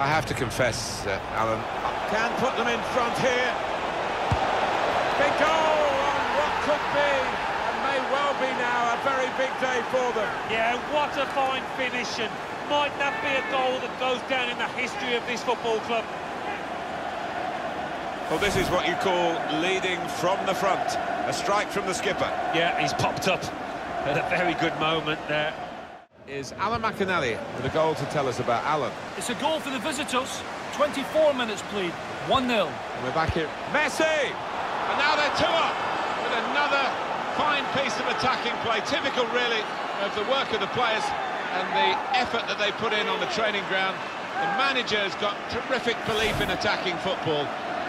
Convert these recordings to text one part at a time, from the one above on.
I have to confess, uh, Alan, Can put them in front here. Big goal on what could be, and may well be now, a very big day for them. Yeah, what a fine finish, and might that be a goal that goes down in the history of this football club? well, this is what you call leading from the front. A strike from the skipper. Yeah, he's popped up at a very good moment there. Is Alan McInally with a goal to tell us about Alan. It's a goal for the visitors. 24 minutes played, 1-0. We're back here. Messi! And now they're two up with another fine piece of attacking play. Typical, really, of the work of the players and the effort that they put in on the training ground. The manager's got terrific belief in attacking football,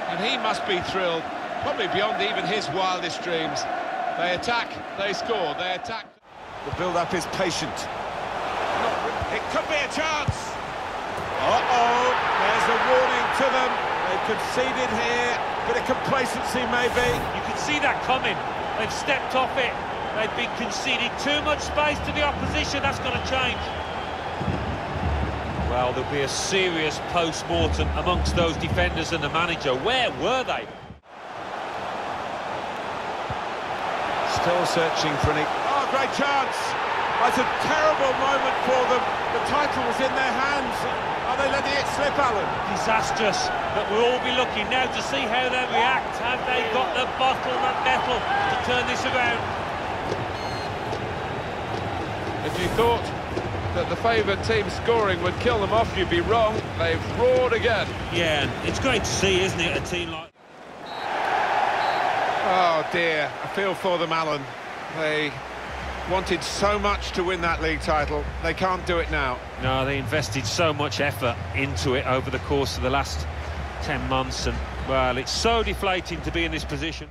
and he must be thrilled, probably beyond even his wildest dreams. They attack, they score, they attack. The build-up is patient. It could be a chance. Uh-oh, there's a warning to them. They've conceded here. Bit of complacency, maybe. You can see that coming. They've stepped off it. They've been conceding too much space to the opposition. That's going to change. Well, there'll be a serious post-mortem amongst those defenders and the manager. Where were they? Still searching for an... Oh, great chance. That's a terrible moment for them. The title was in their hands. Are they letting it slip, Alan? Disastrous. But we'll all be looking now to see how they react. Have they got the bottle, the mettle to turn this around? If you thought that the favoured team scoring would kill them off, you'd be wrong. They've roared again. Yeah, it's great to see, isn't it, a team like... Oh, dear. I feel for them, Alan. They wanted so much to win that league title. They can't do it now. No, they invested so much effort into it over the course of the last 10 months, and, well, it's so deflating to be in this position.